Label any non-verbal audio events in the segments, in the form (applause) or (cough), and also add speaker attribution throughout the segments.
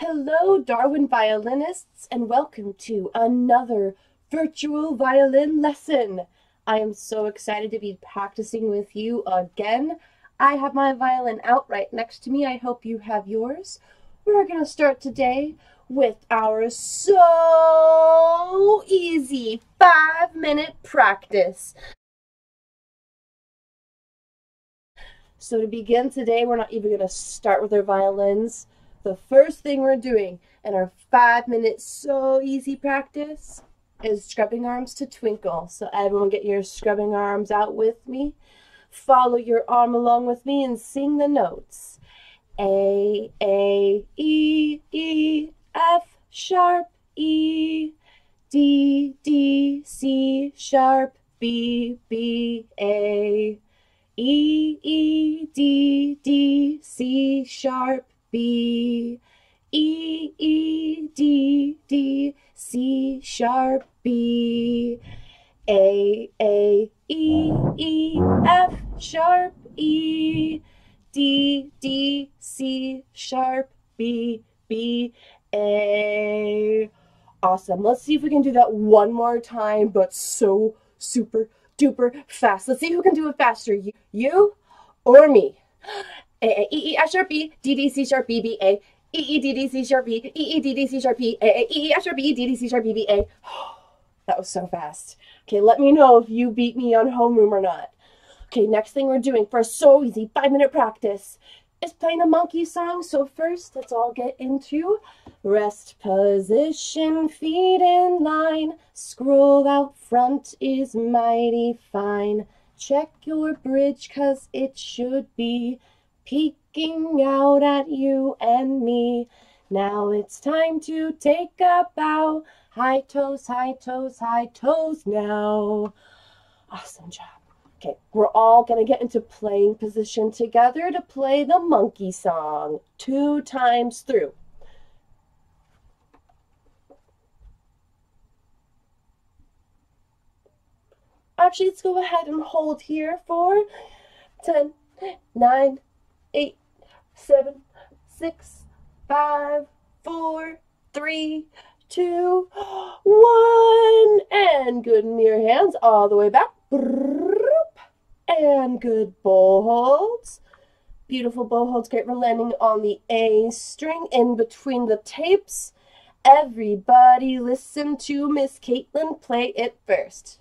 Speaker 1: Hello, Darwin violinists, and welcome to another virtual violin lesson. I am so excited to be practicing with you again. I have my violin out right next to me. I hope you have yours. We're going to start today with our so easy five minute practice. So to begin today, we're not even going to start with our violins. The first thing we're doing in our five minute so easy practice is scrubbing arms to twinkle. So everyone get your scrubbing arms out with me. Follow your arm along with me and sing the notes. A, A, E, E, F sharp E, D, D, C sharp B, B, A, E, E, D, D, C sharp B, E, E, D, D, C sharp B, A, A, E, E, F sharp E, D, D, C sharp B, B, A. Awesome. Let's see if we can do that one more time, but so super duper fast. Let's see who can do it faster, you, you or me. A, A, E, E, F sharp B, D, D, C sharp B, B, A, E, E, D, D, C sharp B, E, E, D, D, C sharp B, A, A, E, E, F sharp B, D, D, C sharp B, B, A. (gasps) That was so fast. Okay, let me know if you beat me on homeroom or not. Okay, next thing we're doing for a so easy five minute practice is playing the monkey song. So first, let's all get into rest position, feet in line. Scroll out front is mighty fine. Check your bridge, cause it should be peeking out at you and me. Now it's time to take a bow. High toes, high toes, high toes now. Awesome job. Okay, we're all going to get into playing position together to play the monkey song two times through. Actually, let's go ahead and hold here for 10, 9, 8, 7, 6, 5, 4, 3, 2, 1. And good your hands all the way back. And good bow holds. Beautiful bow holds. Great. We're landing on the A string in between the tapes. Everybody listen to Miss Caitlin play it first.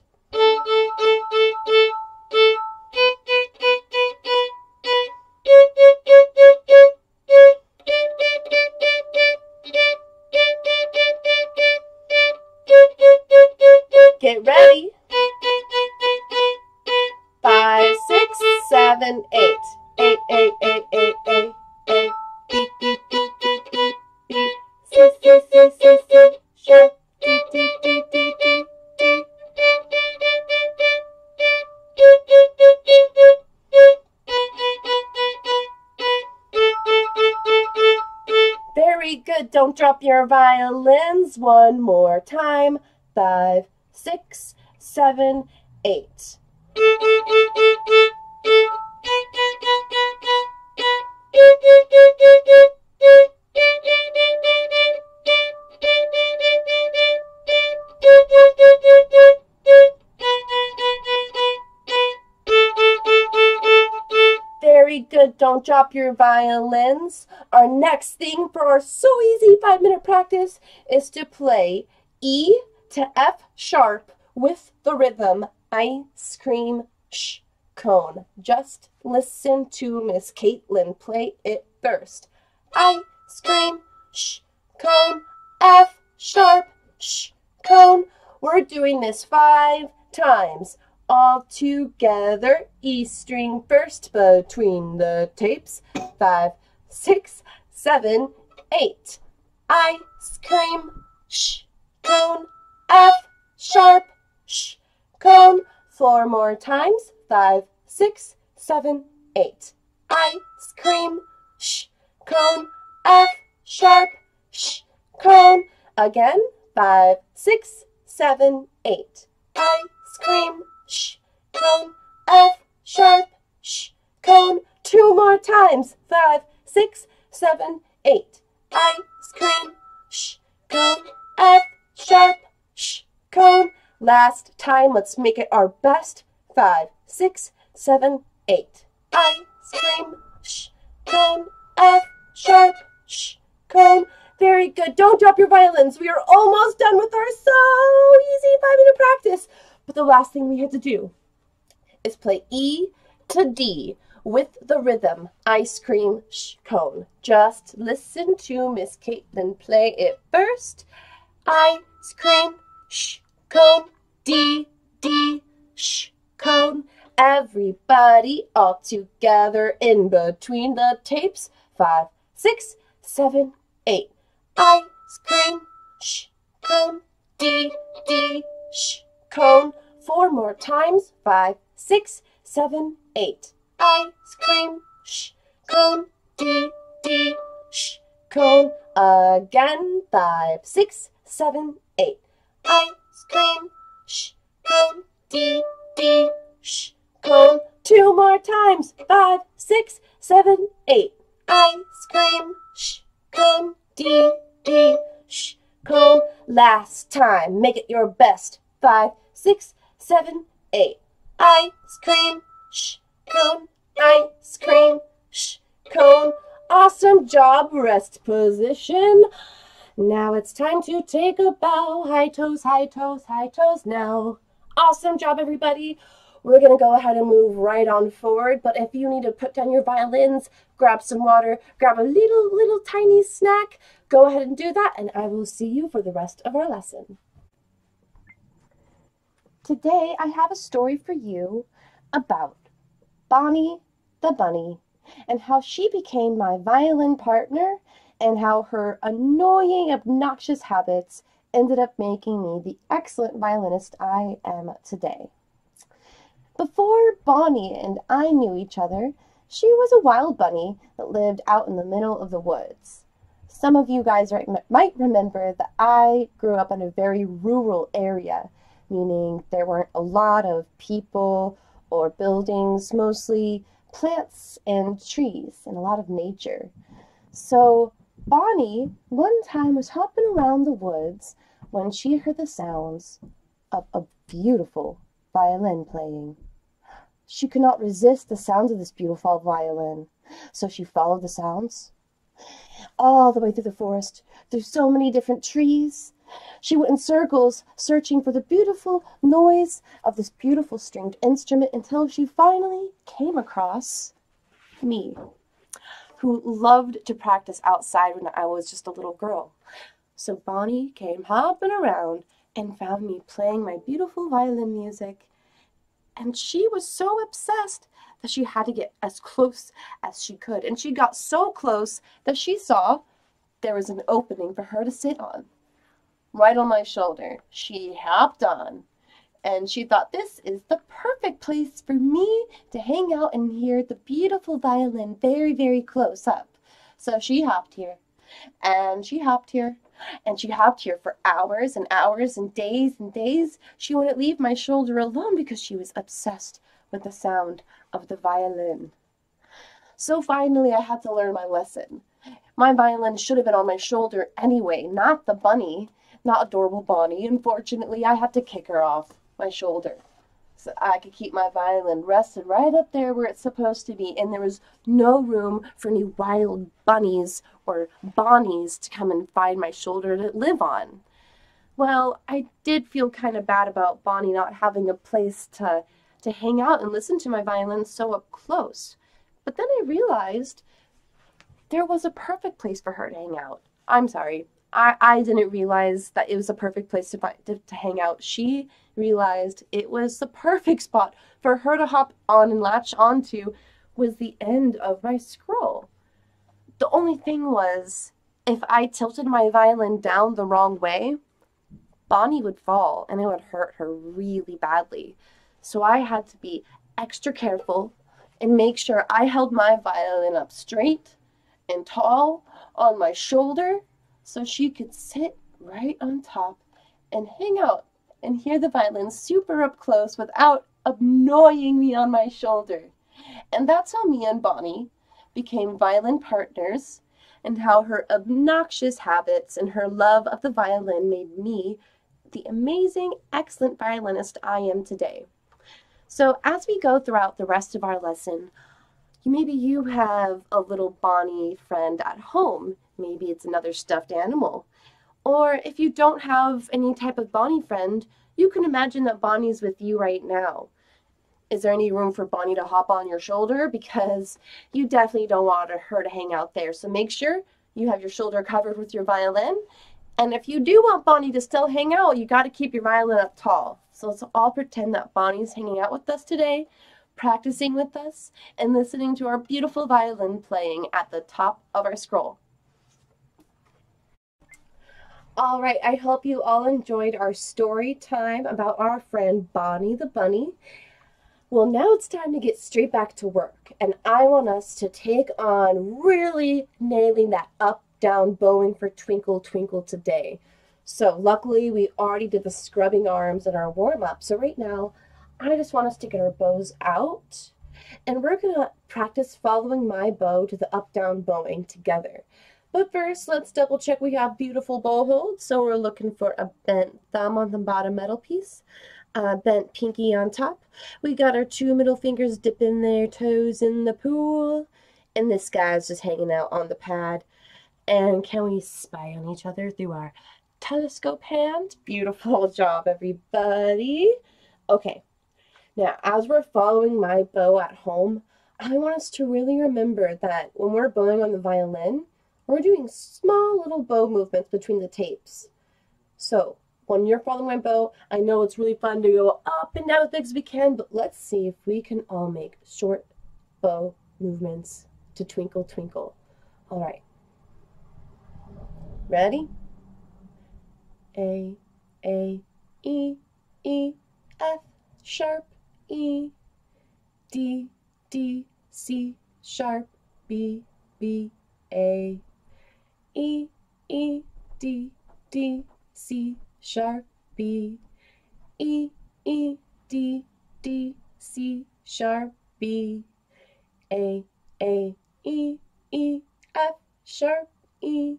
Speaker 1: Get ready. Five, six, seven, eight. Eight, eight, eight, eight, eight, eight. Very good. Don't drop your violins. One more time. Five, six, seven, eight. Very good. Don't drop your violins. Our next thing for our so easy five minute practice is to play E to F sharp with the rhythm ice cream sh cone. Just listen to Miss Caitlin play it first. Ice cream sh cone F sharp sh cone. We're doing this five times. All together, E string first between the tapes. Five, six, seven, eight. Ice cream sh cone F sharp sh cone. Four more times. Five, six, seven, eight. Ice cream sh cone F sharp sh cone. Again. Five, six, seven, eight. Ice cream sh cone F sharp sh cone. Two more times. Five, six, seven, eight. ice cream, sh, cone, F sharp, sh, cone. Last time, let's make it our best. Five, six, seven, eight. Ice cream, sh, cone, F sharp, sh, cone. Very good. Don't drop your violins. We are almost done with our so easy five minute practice. But the last thing we have to do is play E to D with the rhythm ice cream sh cone. Just listen to Miss Caitlin play it first. Ice cream sh cone D D sh cone. Everybody all together in between the tapes. Five, six, seven, eight. Ice cream sh cone D D sh cone. Four more times. Five, six, seven, eight ice cream, sh, cone, D, D, sh, cone. Again, five, six, seven, eight. Ice cream, sh, cone, D, D, sh, cone. Two more times, five, six, seven, eight. Ice cream, sh, cone, D, D, sh, cone. Last time, make it your best. Five, six, seven, eight. Ice cream, sh, cone, ice cream, sh, cone. Awesome job, rest position. Now it's time to take a bow. High toes, high toes, high toes now. Awesome job, everybody. We're going to go ahead and move right on forward, but if you need to put down your violins, grab some water, grab a little, little tiny snack, go ahead and do that, and I will see you for the rest of our lesson. Today, I have a story for you about Bonnie the bunny and how she became my violin partner and how her annoying, obnoxious habits ended up making me the excellent violinist I am today. Before Bonnie and I knew each other, she was a wild bunny that lived out in the middle of the woods. Some of you guys might remember that I grew up in a very rural area, meaning there weren't a lot of people or buildings, mostly plants and trees and a lot of nature. So Bonnie one time was hopping around the woods when she heard the sounds of a beautiful violin playing. She could not resist the sounds of this beautiful violin, so she followed the sounds all the way through the forest, through so many different trees, she went in circles, searching for the beautiful noise of this beautiful stringed instrument until she finally came across me, who loved to practice outside when I was just a little girl. So Bonnie came hopping around and found me playing my beautiful violin music. And she was so obsessed that she had to get as close as she could. And she got so close that she saw there was an opening for her to sit on right on my shoulder. She hopped on and she thought this is the perfect place for me to hang out and hear the beautiful violin very, very close up. So she hopped here and she hopped here and she hopped here for hours and hours and days and days. She wouldn't leave my shoulder alone because she was obsessed with the sound of the violin. So finally, I had to learn my lesson. My violin should have been on my shoulder anyway, not the bunny not adorable Bonnie. Unfortunately, I had to kick her off my shoulder so I could keep my violin rested right up there where it's supposed to be, and there was no room for any wild bunnies or bonnies to come and find my shoulder to live on. Well, I did feel kind of bad about Bonnie not having a place to to hang out and listen to my violin so up close. But then I realized there was a perfect place for her to hang out. I'm sorry, I, I didn't realize that it was a perfect place to, to, to hang out. She realized it was the perfect spot for her to hop on and latch onto was the end of my scroll. The only thing was, if I tilted my violin down the wrong way, Bonnie would fall and it would hurt her really badly. So I had to be extra careful and make sure I held my violin up straight and tall on my shoulder so she could sit right on top and hang out and hear the violin super up close without annoying me on my shoulder. And that's how me and Bonnie became violin partners and how her obnoxious habits and her love of the violin made me the amazing, excellent violinist I am today. So as we go throughout the rest of our lesson, maybe you have a little Bonnie friend at home. Maybe it's another stuffed animal. Or if you don't have any type of Bonnie friend, you can imagine that Bonnie's with you right now. Is there any room for Bonnie to hop on your shoulder? (laughs) Because you definitely don't want her to hang out there. So make sure you have your shoulder covered with your violin. And if you do want Bonnie to still hang out, you got to keep your violin up tall. So let's all pretend that Bonnie's hanging out with us today, practicing with us, and listening to our beautiful violin playing at the top of our scroll. All right, I hope you all enjoyed our story time about our friend Bonnie the Bunny. Well, now it's time to get straight back to work, and I want us to take on really nailing that up down bowing for Twinkle Twinkle today. So luckily we already did the scrubbing arms in our warm up. So right now I just want us to get our bows out and we're gonna practice following my bow to the up down bowing together. But first, let's double check we have beautiful bow holds. So we're looking for a bent thumb on the bottom metal piece, bent pinky on top. We got our two middle fingers dipping their toes in the pool. And this guy's just hanging out on the pad. And can we spy on each other through our telescope hand? Beautiful (laughs) job, everybody. Okay, now as we're following my bow at home, I want us to really remember that when we're bowing on the violin, we're doing small little bow movements between the tapes. So when you're following my bow, I know it's really fun to go up and down as big as we can, but let's see if we can all make short bow movements to twinkle twinkle. All right. Ready? A, A, E, E, F, sharp, E, D, D, C, sharp, B, B, A, E, E, D, D, C, sharp, B, E, E, D, D, C, sharp, B, A, A, E, E, F, sharp, E,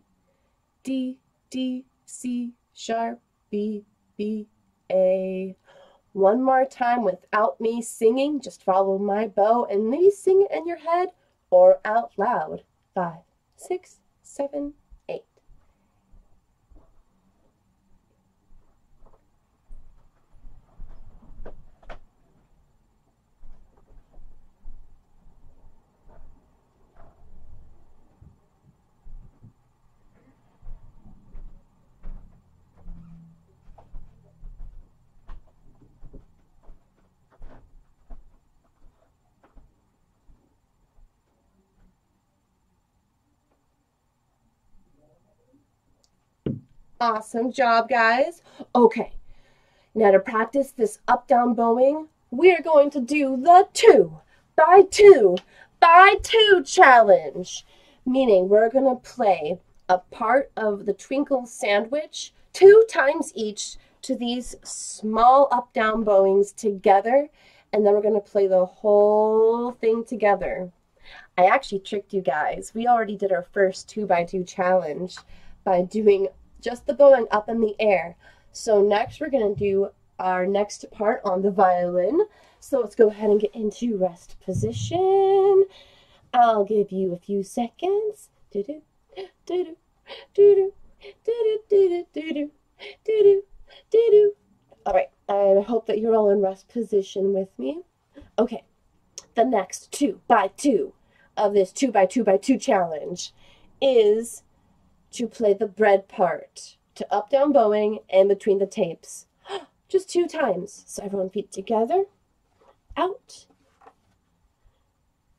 Speaker 1: D, D, C, sharp, B, B, A. One more time without me singing. Just follow my bow and maybe sing it in your head or out loud. Five, six, seven, Awesome job, guys. Okay, now to practice this up-down bowing, we're going to do the two by two by two challenge, meaning we're going to play a part of the twinkle sandwich two times each to these small up-down bowings together, and then we're going to play the whole thing together. I actually tricked you guys. We already did our first two by two challenge by doing just the bowing up in the air. So next we're going to do our next part on the violin. So let's go ahead and get into rest position. I'll give you a few seconds. All right, I hope that you're all in rest position with me. Okay, the next two by two of this two by two by two challenge is to play the bread part, to up down bowing and between the tapes. (gasps) Just two times. So everyone feet together, out,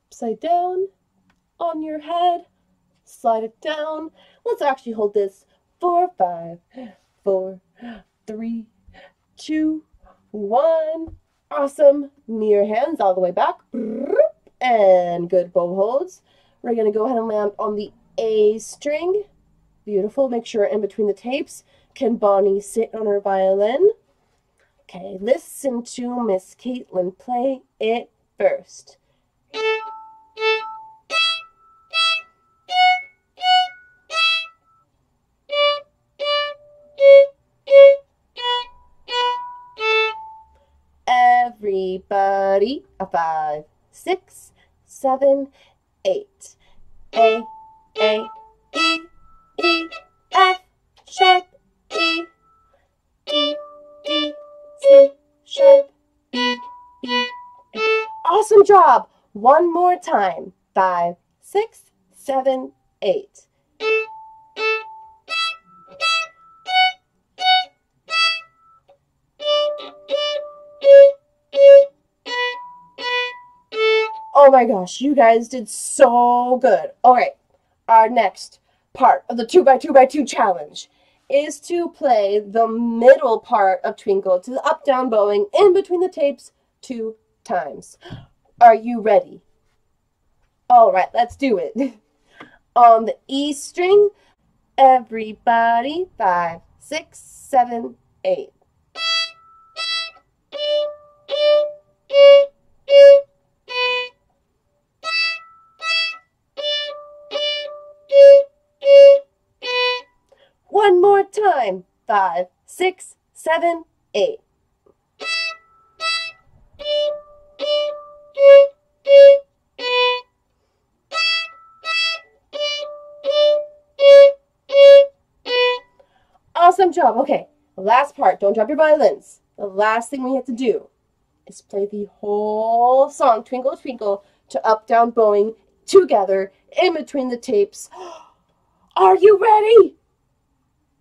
Speaker 1: upside down, on your head, slide it down. Let's actually hold this. Four, five, four, three, two, one. Awesome. Mirror hands all the way back. And good bow holds. We're going to go ahead and land on the A string Beautiful. Make sure in between the tapes, can Bonnie sit on her violin? Okay, listen to Miss Caitlin play it first. Everybody, a five, six, seven, eight, a, a, e, E, F, sharp, E, D, D, C, sharp, B, B, A. Awesome job! One more time. Five, six, seven, eight. Oh my gosh, you guys did so good. All right, our next part of the 2 by 2 by 2 challenge is to play the middle part of Twinkle to the up down bowing in between the tapes two times. Are you ready? All right, let's do it. (laughs) On the E string, everybody, five, six, seven, eight. One more time. Five, six, seven, eight. Awesome job. Okay, last part. Don't drop your violins. The last thing we have to do is play the whole song, Twinkle Twinkle, to Up Down Bowing together in between the tapes. (gasps) Are you ready?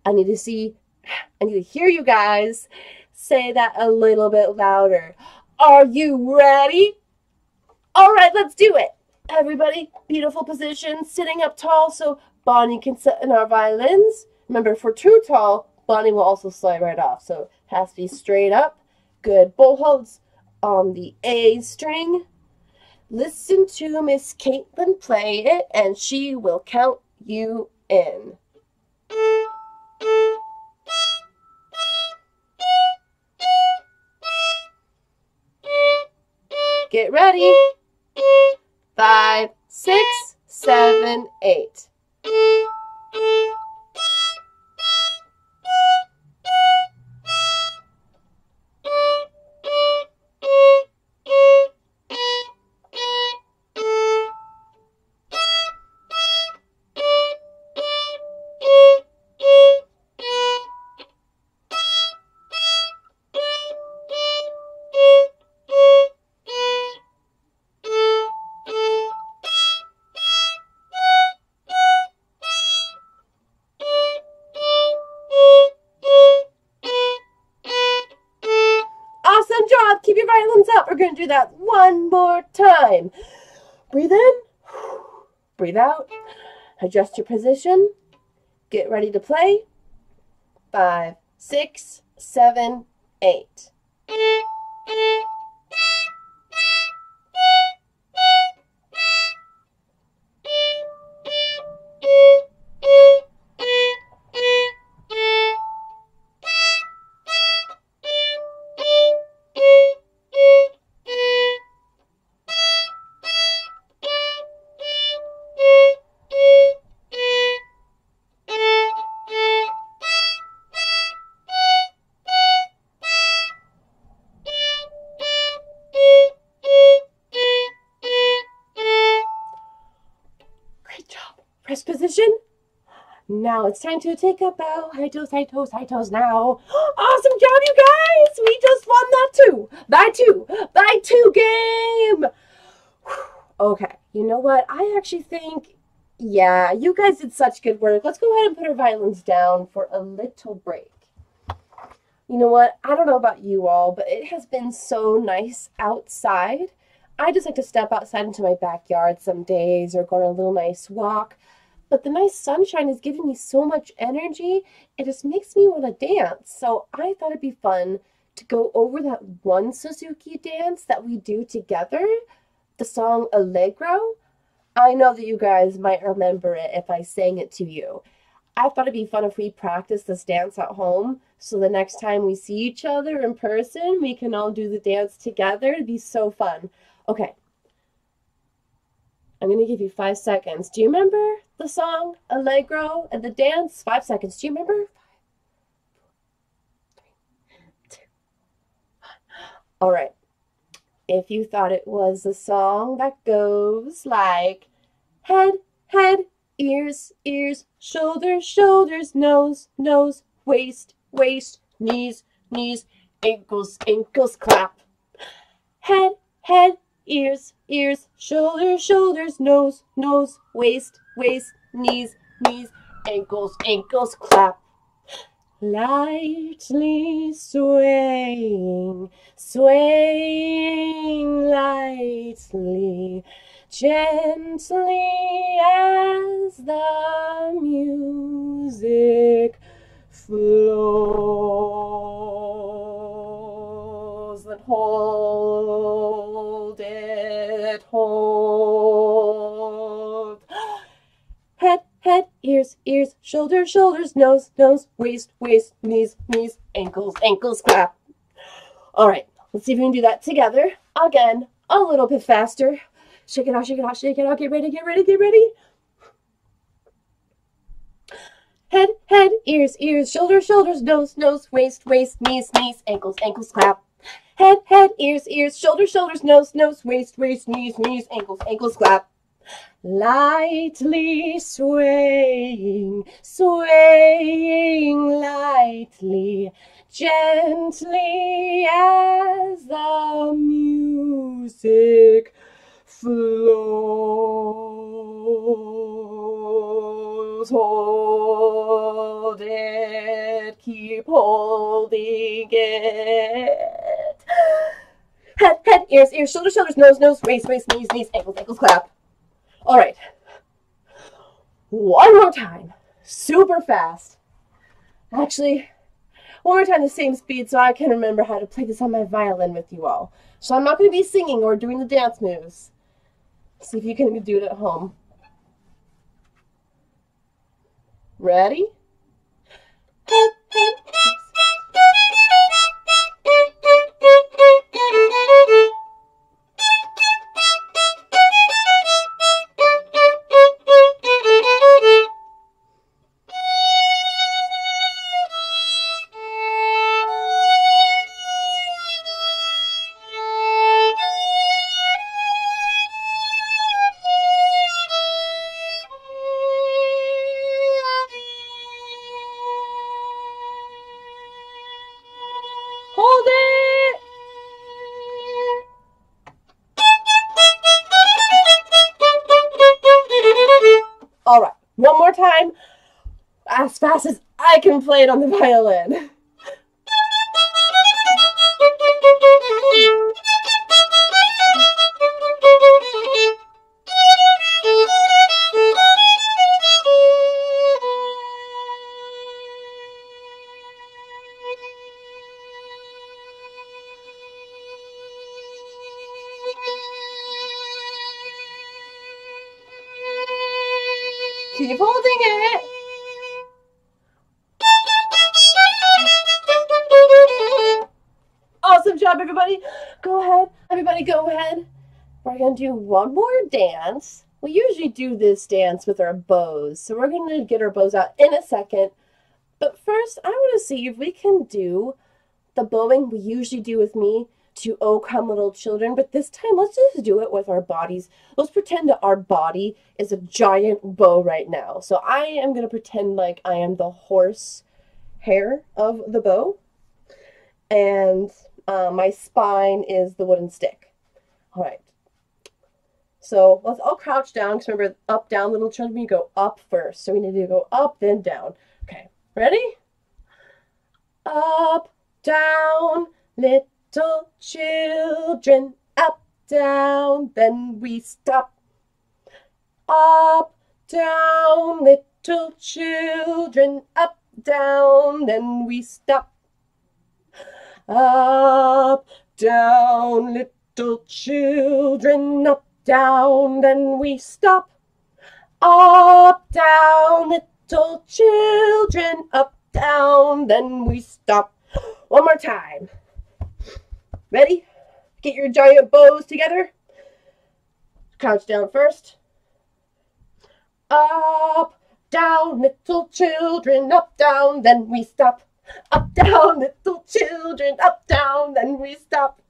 Speaker 1: I need to see, I need to hear you guys say that a little bit louder. Are you ready? All right, let's do it. Everybody, beautiful position, sitting up tall so Bonnie can sit in our violins. Remember, if we're too tall, Bonnie will also slide right off. So it has to be straight up. Good. Bow holds on the A string. Listen to Miss Caitlin play it, and she will count you in. Get ready. Five, six, seven, eight. Going to do that one more time. Breathe in. Breathe out. Adjust your position. Get ready to play. Five, six, seven, eight. Now it's time to take a bow. High toes, high toes, high toes now. (gasps) Awesome job, you guys! We just won that two. By two. By two game. Okay, you know what? I actually think, yeah, you guys did such good work. Let's go ahead and put our violins down for a little break. You know what? I don't know about you all, but it has been so nice outside. I just like to step outside into my backyard some days or go on a little nice walk. But the nice sunshine is giving me so much energy, it just makes me want to dance. So I thought it'd be fun to go over that one Suzuki dance that we do together, the song Allegro. I know that you guys might remember it if I sang it to you. I thought it'd be fun if we practice this dance at home so the next time we see each other in person, we can all do the dance together. It'd be so fun. Okay. I'm going to give you five seconds. Do you remember the song Allegro and the dance? Five seconds. Do you remember? All right. If you thought it was a song that goes like head, head, ears, ears, shoulders, shoulders, nose, nose, waist, waist, knees, knees, ankles, ankles, clap. Head, head, ears, ears, shoulders, shoulders, nose, nose, waist, waist, knees, knees, ankles, ankles, clap. Lightly swaying, swaying lightly, gently as the music flows. Then hold (gasps) Head, head, ears, ears, shoulders, shoulders, nose, nose, waist, waist, knees, knees, ankles, ankles, clap. All right, let's see if we can do that together. Again, a little bit faster. Shake it out, shake it out, shake it out. Get ready, get ready, get ready. Head, head, ears, ears, shoulders, shoulders, nose, nose, waist, waist, knees, knees, ankles, ankles, clap. Head, head, ears, ears, shoulders, shoulders, nose, nose, waist, waist, knees, knees, ankles, ankles, clap. Lightly swaying, swaying lightly, gently as the music flows. Hold it, keep holding it. (gasps) Head, head, ears, ears, shoulders, shoulders, nose, nose, waist, waist, knees, knees, ankles, ankles, clap. All right. One more time. Super fast. Actually, one more time the same speed so I can remember how to play this on my violin with you all. So I'm not going to be singing or doing the dance moves. See if you can do it at home. Ready? Play it on the violin. Job, everybody. Go ahead. Everybody, go ahead. We're going to do one more dance. We usually do this dance with our bows. So we're going to get our bows out in a second. But first, I want to see if we can do the bowing we usually do with me to Oh Come Little Children, but this time let's just do it with our bodies. Let's pretend that our body is a giant bow right now. So I am going to pretend like I am the horse hair of the bow, and uh, my spine is the wooden stick. All right. So let's all crouch down because remember, up, down, little children, you go up first. So we need to go up, then down. Okay, ready? Up, down, little children, up, down, then we stop. Up, down, little children, up, down, then we stop. Up, down, little children, up, down, then we stop. Up, down, little children, up, down, then we stop. One more time. Ready? Get your giant bows together. Crouch down first. Up, down, little children, up, down, then we stop. Up, down, little children, up, down, then we stop.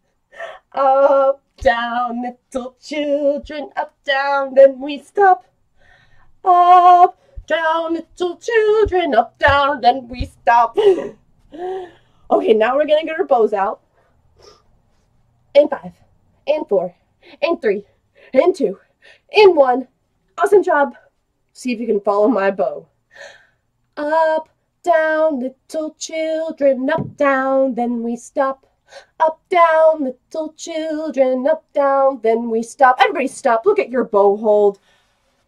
Speaker 1: Up, down, little children, up, down, then we stop. Up, down, little children, up, down, then we stop. (gasps) okay, now we're gonna get our bows out. And five, and four, and three, and two, and one. Awesome job. See if you can follow my bow. Up, down, little children, up, down, then we stop. Up, down, little children, up, down, then we stop. Everybody stop. Look at your bow hold.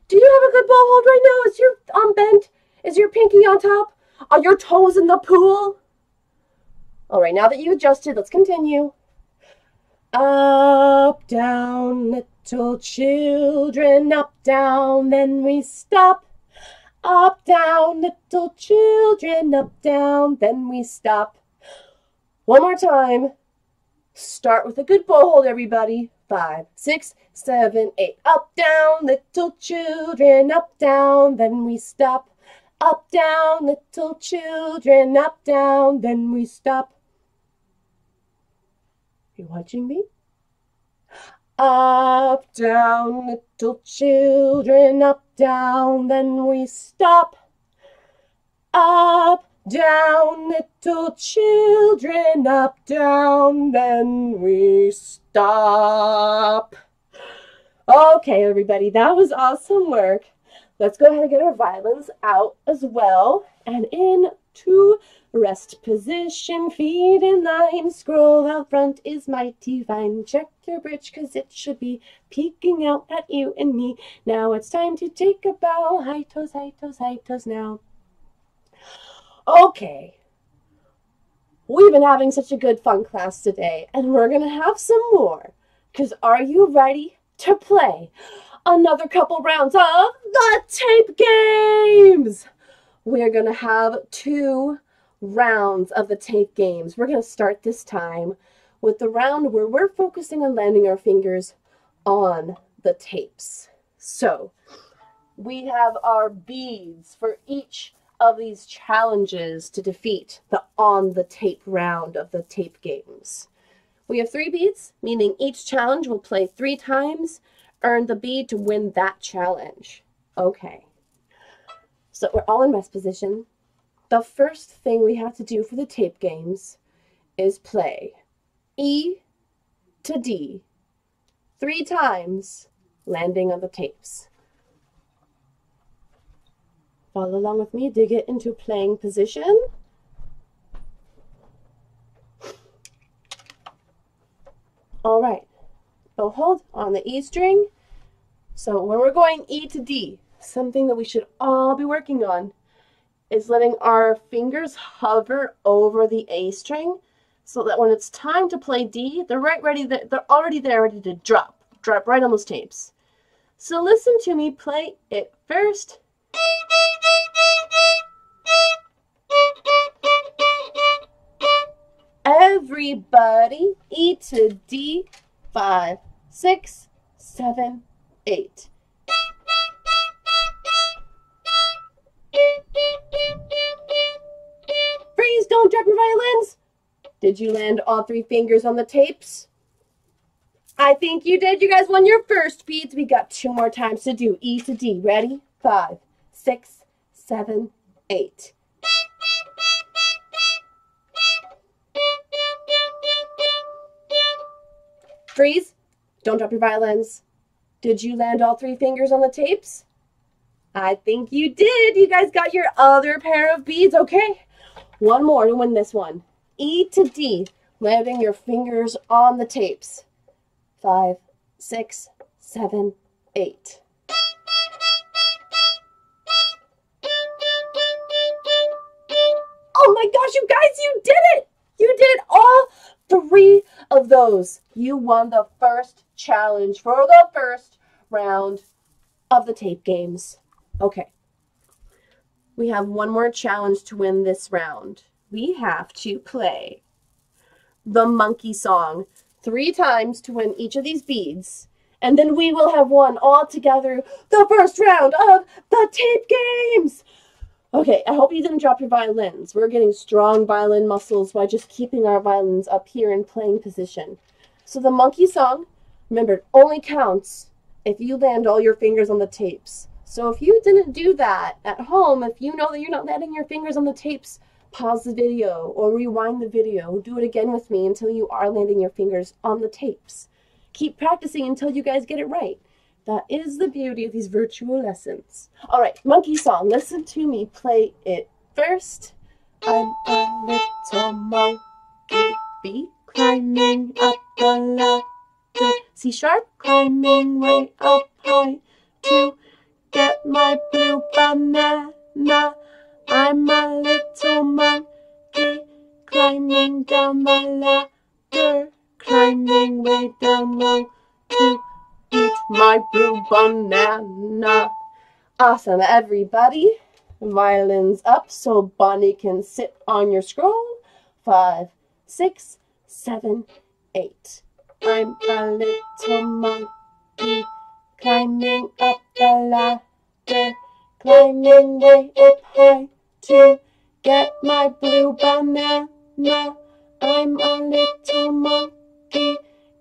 Speaker 1: Do you have a good bow hold right now? Is your arm bent? Is your pinky on top? Are your toes in the pool? All right, now that you adjusted, let's continue. Up, down, little children, up, down, then we stop. Up, down, little children, up, down, then we stop. One more time. Start with a good bow hold, everybody. Five, six, seven, eight. Up, down, little children, up, down, then we stop. Up, down, little children, up, down, then we stop. You watching me? Up, down, little children, up, down, then we stop. Up, down, little children, up, down, then we stop. Okay, everybody, that was awesome work. Let's go ahead and get our violins out as well and into Rest position, feet in line, scroll out front is mighty fine. Check your bridge, cause it should be peeking out at you and me. Now it's time to take a bow. High toes, high toes, high toes now. Okay. We've been having such a good fun class today, and we're gonna have some more. Cause are you ready to play another couple rounds of the tape games? We're gonna have two rounds of the tape games. We're going to start this time with the round where we're focusing on landing our fingers on the tapes. So we have our beads for each of these challenges to defeat the on the tape round of the tape games. We have three beads, meaning each challenge will play three times, earn the bead to win that challenge. Okay. So we're all in rest position. The first thing we have to do for the tape games is play E to D three times, landing on the tapes. Follow along with me to get into playing position. All right, so hold on the E string. So when we're going E to D, something that we should all be working on is letting our fingers hover over the A string so that when it's time to play D, they're right ready, they're already there ready to drop, drop right on those tapes. So listen to me play it first. Everybody, E to D, five, six, seven, eight. Don't drop your violins. Did you land all three fingers on the tapes? I think you did. You guys won your first beads. We got two more times to do. E to D. Ready? Five, six, seven, eight. Freeze. Don't drop your violins. Did you land all three fingers on the tapes? I think you did. You guys got your other pair of beads. Okay, one more to win this one. E to D, landing your fingers on the tapes. Five, six, seven, eight. Oh my gosh, you guys, you did it! You did all three of those. You won the first challenge for the first round of the tape games. Okay. We have one more challenge to win this round. We have to play the monkey song three times to win each of these beads. And then we will have won all together the first round of the tape games. Okay, I hope you didn't drop your violins. We're getting strong violin muscles by just keeping our violins up here in playing position. So the monkey song, remember, only counts if you land all your fingers on the tapes. So if you didn't do that at home, if you know that you're not landing your fingers on the tapes, pause the video or rewind the video. Do it again with me until you are landing your fingers on the tapes. Keep practicing until you guys get it right. That is the beauty of these virtual lessons. All right, monkey song. Listen to me play it first. I'm a little monkey bee climbing up the ladder. C sharp climbing way up high to get my blue banana. I'm a little monkey climbing down the ladder, climbing way down low to eat my blue banana. Awesome, everybody. Violins up so Bonnie can sit on your scroll. Five, six, seven, eight. I'm a little monkey climbing up the ladder, climbing way up high to get my blue banana. I'm a little monkey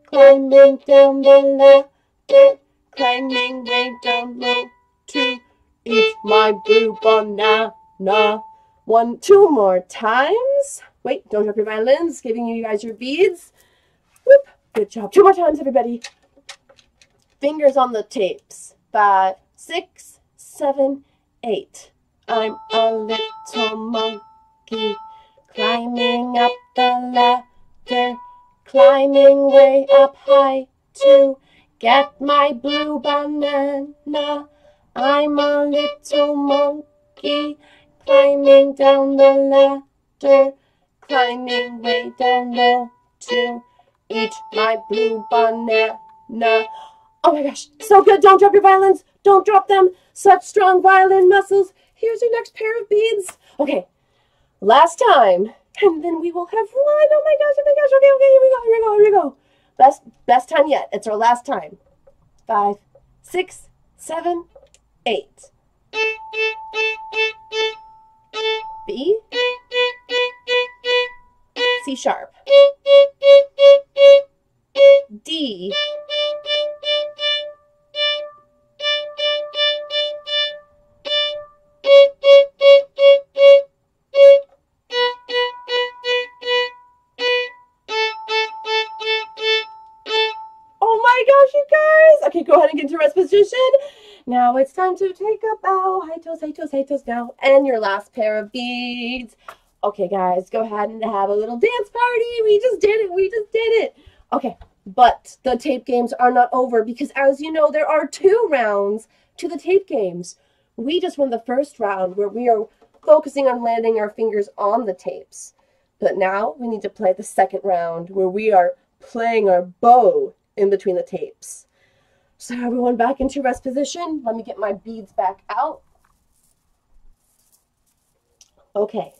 Speaker 1: climbing down the ladder, climbing way down low to eat my blue banana. One, two more times. Wait, don't drop your violins. Giving you guys your beads. Whoop. Good job. Two more times, everybody. Fingers on the tapes. Five, six, seven, eight. I'm a little monkey climbing up the ladder, climbing way up high to get my blue banana. I'm a little monkey climbing down the ladder, climbing way down low to eat my blue banana. Oh my gosh, so good. Don't drop your violins. Don't drop them. Such strong violin muscles. Here's your next pair of beads. Okay, last time. And then we will have one. Oh my gosh, oh my gosh. Okay, okay, here we go, here we go, here we go. Best, best time yet. It's our last time. Five, six, seven, eight. B. C sharp. D. rest position. Now it's time to take a bow. High toes, high toes, high toes now. And your last pair of beads. Okay, guys, go ahead and have a little dance party. We just did it. We just did it. Okay, but the tape games are not over because, as you know, there are two rounds to the tape games. We just won the first round where we are focusing on landing our fingers on the tapes. But now we need to play the second round where we are playing our bow in between the tapes. So everyone back into rest position. Let me get my beads back out. Okay.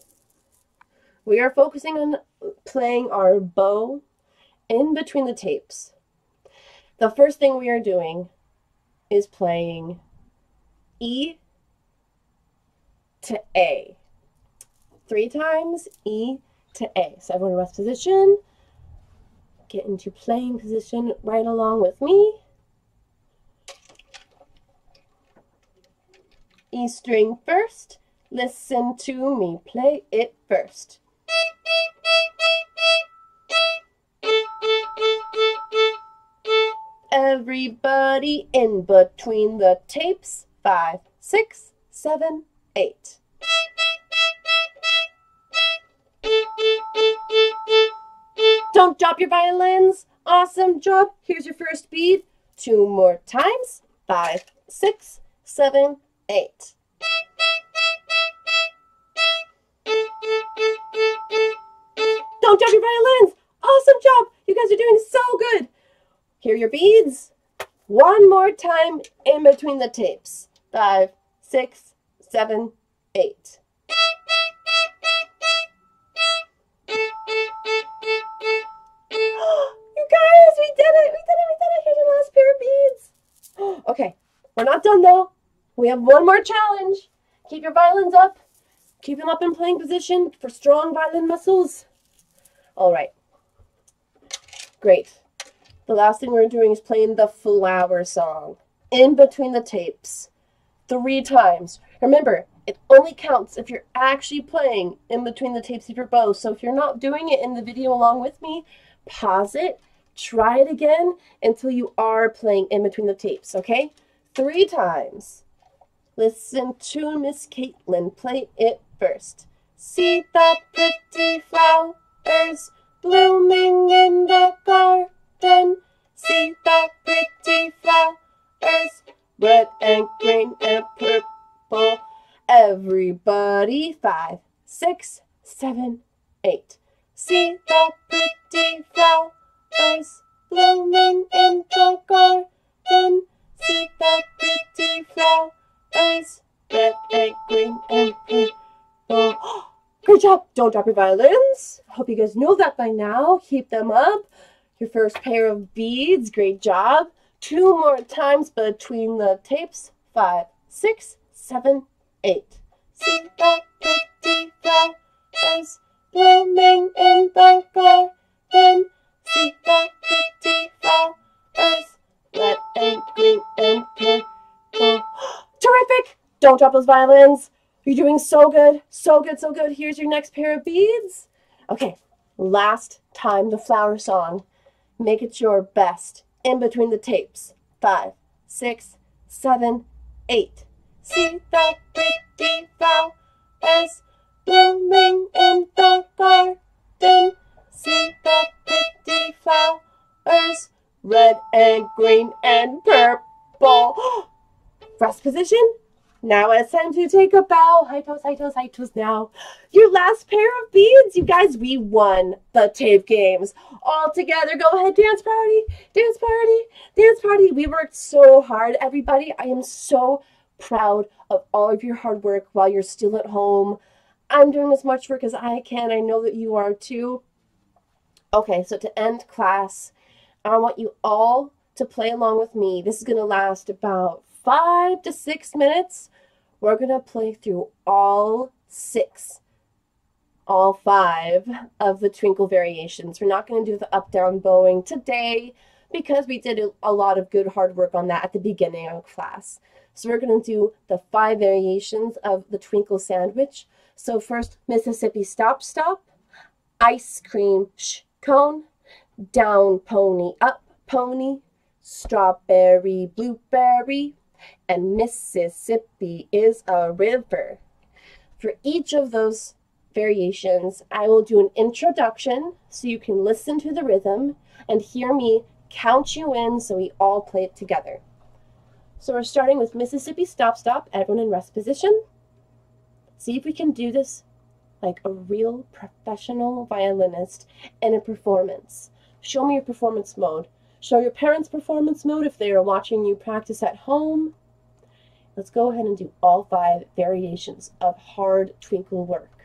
Speaker 1: We are focusing on playing our bow in between the tapes. The first thing we are doing is playing E to A. Three times E to A. So everyone rest position. Get into playing position right along with me. E string first. Listen to me play it first. Everybody in between the tapes. Five, six, seven, eight. Don't drop your violins. Awesome job. Here's your first bead. Two more times. Five, six, seven, eight. Don't drop your violins. Awesome job. You guys are doing so good. Here your beads. One more time in between the tapes. Five, six, seven, eight. (gasps) you guys, we did it. We did it. We did it. Here's your last pair of beads. (gasps) okay, we're not done though. We have one more challenge. Keep your violins up. Keep them up in playing position for strong violin muscles. All right. Great. the last thing we're doing is playing the flower song in between the tapes three times. Remember, it only counts if you're actually playing in between the tapes of your bow. So if you're not doing it in the video along with me, pause it, try it again until you are playing in between the tapes, okay? Three times. Listen to Miss Caitlin play it first. See the pretty flowers blooming in the garden. See the pretty flowers, red and green and purple. Everybody, five, six, seven, eight. See the pretty flowers blooming in the garden. See the pretty flowers, red and green and purple. (gasps) Good job! Don't drop your violins. Hope you guys know that by now. Keep them up. Your first pair of beads. Great job. Two more times between the tapes. Five, six, seven, eight. See the pretty flowers blooming in the garden. See the pretty flowers, red and green and purple. (gasps) Terrific! Don't drop those violins. You're doing so good, so good, so good. Here's your next pair of beads. Okay, last time the flower song. Make it your best in between the tapes. Five, six, seven, eight. See the pretty flowers blooming in the garden. See the pretty flowers, red and green and purple. (gasps) Oh, Rest position. Now it's time to take a bow. High toes, high toes, high toes now. Your last pair of beads. You guys, we won the tape games. All together, go ahead, dance party, dance party, dance party. We worked so hard, everybody. I am so proud of all of your hard work while you're still at home. I'm doing as much work as I can. I know that you are too. Okay, so to end class, I want you all to play along with me. This is going to last about five to six minutes. We're going to play through all six, all five of the twinkle variations. We're not going to do the up-down bowing today because we did a lot of good hard work on that at the beginning of class. So we're going to do the five variations of the twinkle sandwich. So first, Mississippi stop stop, ice cream sh cone, down pony up pony, strawberry blueberry, and Mississippi is a river. For each of those variations, I will do an introduction so you can listen to the rhythm and hear me count you in so we all play it together. So we're starting with Mississippi Stop Stop, everyone in rest position. See if we can do this like a real professional violinist in a performance. Show me your performance mode. Show your parents' performance mode if they are watching you practice at home. Let's go ahead and do all five variations of hard twinkle work.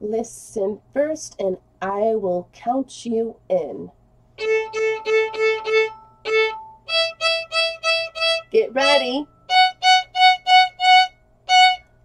Speaker 1: Listen first and I will count you in. Get ready.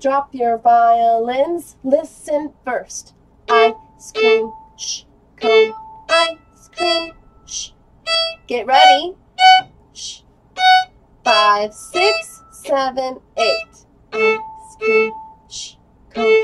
Speaker 1: Drop your violins. Listen first. Ice cream, sh cone, ice cream. Shh. Get ready. Shh. Five, six, seven, eight. Ice cream. Shh. Cone,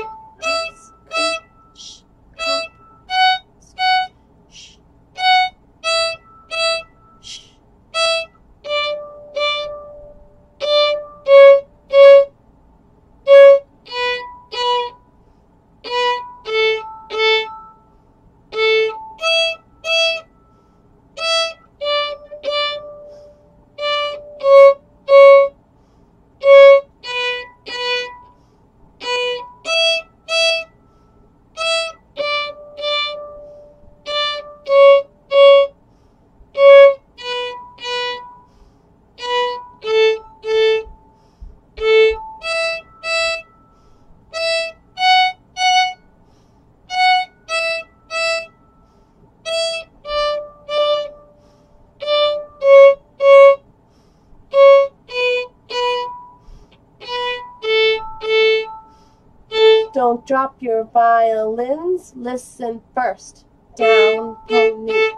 Speaker 1: Don't drop your violins. Listen first. Down, pony,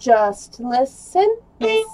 Speaker 1: just listen. Mississippi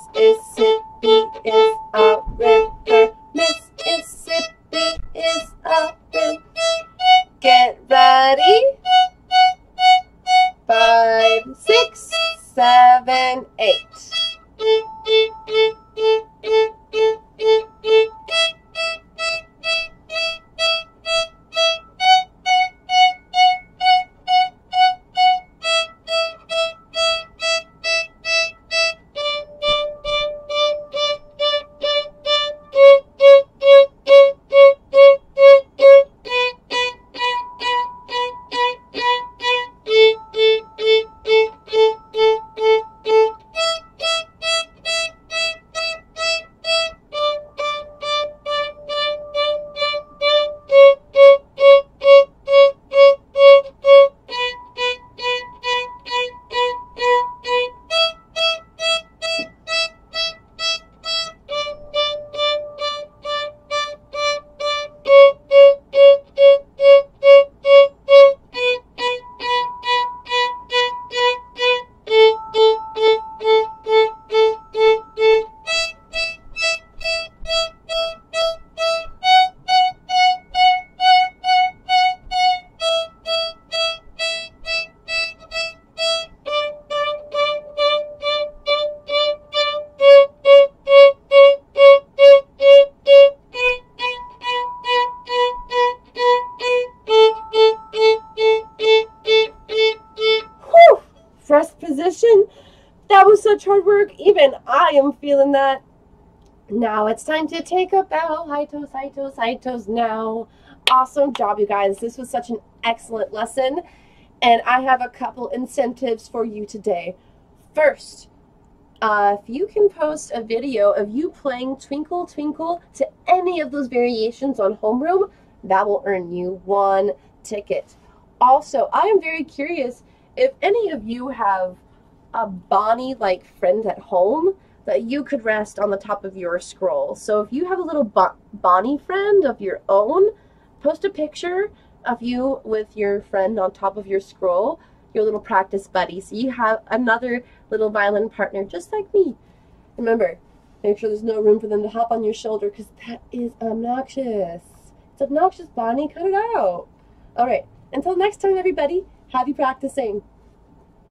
Speaker 1: Now it's time to take a bow. High toes, high toes, high toes now. Awesome job, you guys. This was such an excellent lesson. And I have a couple incentives for you today. First, uh, if you can post a video of you playing Twinkle Twinkle to any of those variations on homeroom, that will earn you one ticket. Also, I am very curious if any of you have a Bonnie like friend at home that you could rest on the top of your scroll. So if you have a little Bonnie friend of your own, post a picture of you with your friend on top of your scroll, your little practice buddy. So you have another little violin partner just like me. Remember, make sure there's no room for them to hop on your shoulder because that is obnoxious. It's obnoxious, Bonnie. Cut it out. All right. Until next time, everybody, happy practicing.